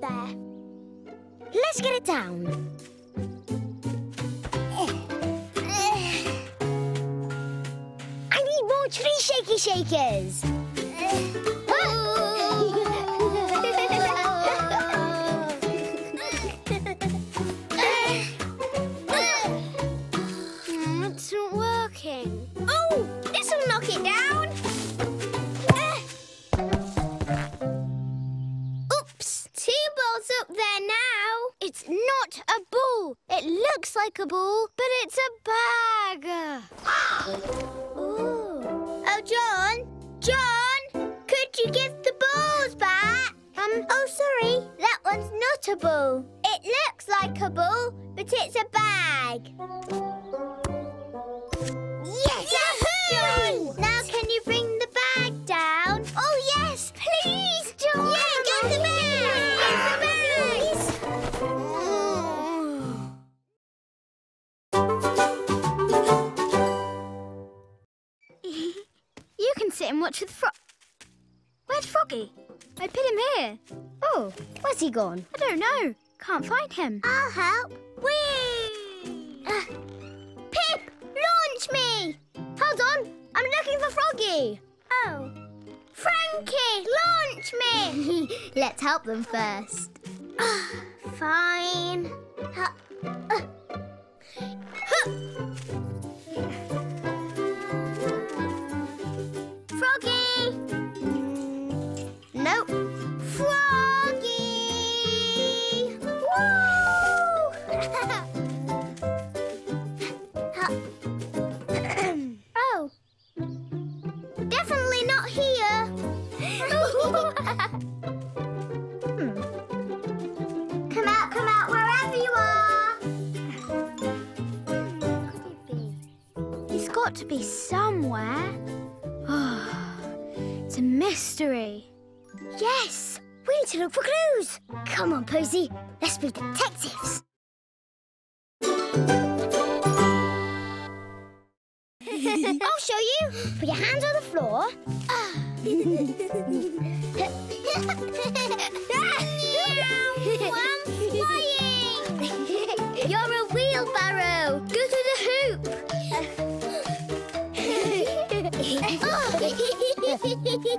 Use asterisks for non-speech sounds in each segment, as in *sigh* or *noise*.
there. Let's get it down. I need more tree shaky shakers. Looks like a ball, but it's a bag. Oh, John, John, could you give the balls back? Um, oh, sorry, that one's not a ball. It looks like a ball, but it's a bag. Can sit and watch with Frog. Where's Froggy? I put him here. Oh, where's he gone? I don't know. Can't find him. I'll help. Whee! Uh, Pip, launch me! Hold on, I'm looking for Froggy. Oh. Frankie, launch me! *laughs* Let's help them first. Fine. Huh. Uh. Got to be somewhere. Ah, it's a mystery. Yes, we need to look for clues. Come on, Posy, let's be detectives. *laughs* I'll show you. Put your hands on the floor. I'm ah. flying! *laughs* *laughs* You're a wheelbarrow. Go to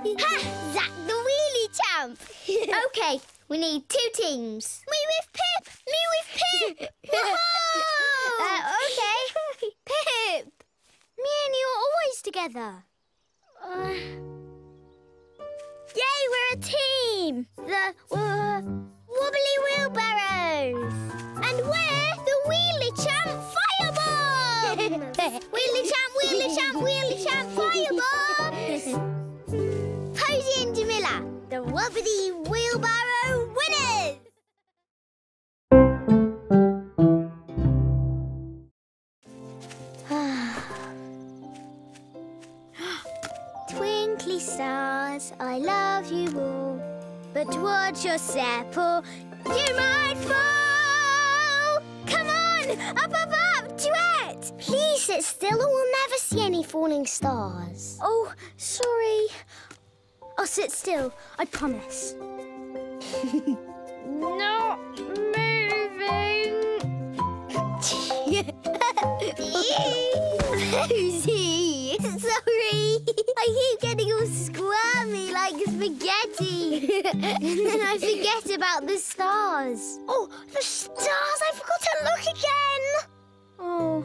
*laughs* ha! Zac the wheelie champ. *laughs* okay, we need two teams. Me with Pip. Me with Pip. Whoa! *laughs* Uh, okay. Pip. Me and you are always together. Uh, yay, we're a team. The uh, Wobbly Wheelbarrow winners. *sighs* Twinkly stars, I love you all. But watch your step or you might fall. Come on, up, up, up, duet. Please sit still or we'll never see any falling stars. Oh, sorry. I'll sit still. I promise. *laughs* Not moving. Posy, *laughs* sorry. I keep getting all squirmy like spaghetti. and *laughs* then I forget about the stars. Oh, the stars! I forgot to look again. Oh,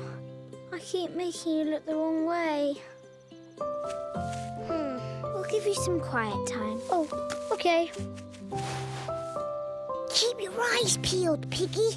I keep making you look the wrong way. Give you some quiet time. Oh, okay. Keep your eyes peeled, Piggy.